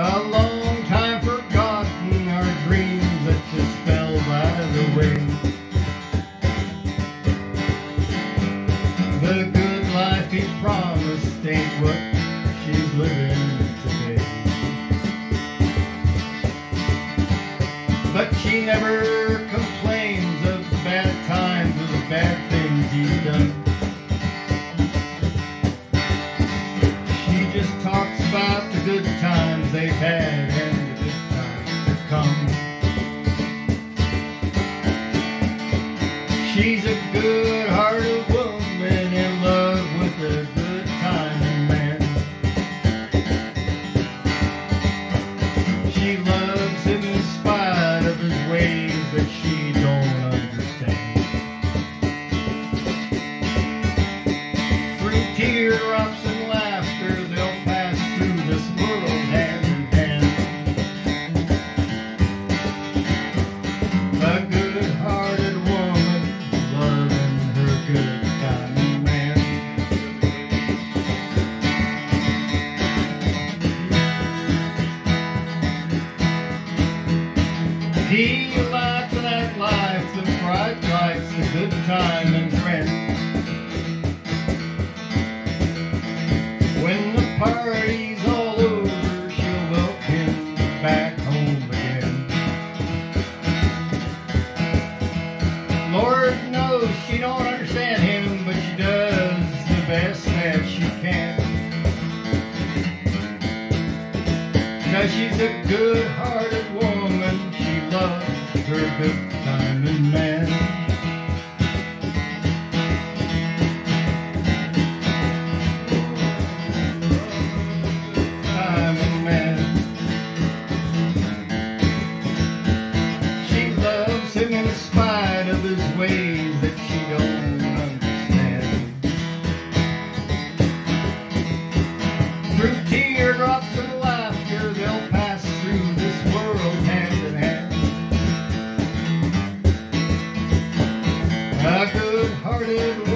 A long time forgotten our dreams that just fell by the way. The good life he promised ain't what she's living today. But she never She's a good-hearted woman in love with a good-timing man. She loves He likes that life, the bright lights, the good time and friends. When the party's all over, she'll welcome him back home again. Lord knows she don't understand him, but she does the best that she can. Cause she's a good-hearted woman, loves her good-timing man. Man. She loves him in spite of his ways that she don't understand. Through teardrops Good-hearted